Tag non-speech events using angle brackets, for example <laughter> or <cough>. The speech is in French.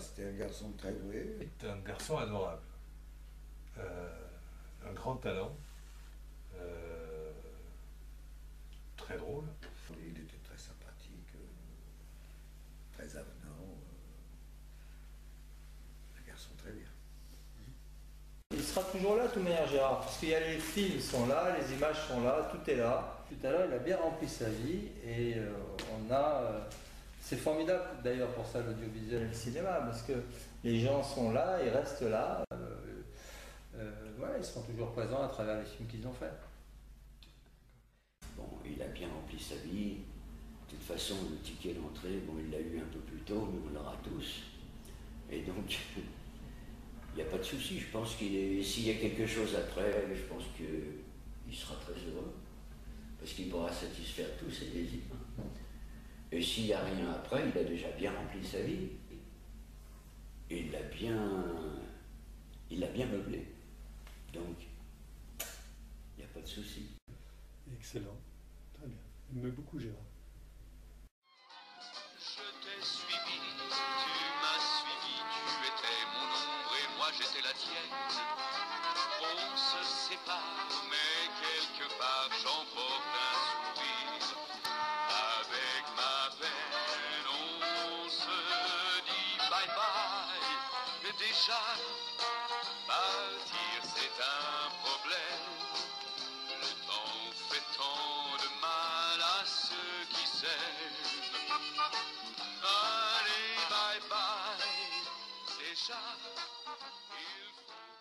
C'était un garçon très doué. C'était un garçon adorable. Euh, un grand talent. Euh, très drôle. Il était très sympathique, euh, très avenant. un garçon très bien. Il sera toujours là, de toute manière, Gérard, parce qu'il y a les films sont là, les images sont là, tout est là. Tout à l'heure, il a bien rempli sa vie et euh, on a. euh, c'est formidable d'ailleurs pour ça l'audiovisuel et le cinéma, parce que les gens sont là, ils restent là. euh, euh, voilà, ils seront toujours présents à travers les films qu'ils ont faits. Bon, il a bien rempli sa vie. De toute façon, le ticket d'entrée, bon, il l'a eu un peu plus tôt, mais on l'aura tous. Et donc, <laughs> il n'y a pas de souci. Je pense qu'il. S'il y a quelque chose après, je pense qu'il sera très heureux. Parce qu'il pourra satisfaire tous. Et s'il n'y a rien après, il a déjà bien rempli sa vie. Et il l'a bien. Il l'a bien meublé. Donc, il n'y a pas de souci. Excellent. Très bien. J'aime beaucoup Gérard. Je t'ai suivi, tu m'as suivi, tu étais mon ombre et moi j'étais la tienne. On se sépare, mais quelque part j'emporte déjà, partir c'est un problème. Le temps fait tant de mal à ceux qui s'aiment. Allez, bye bye, déjà, il faut.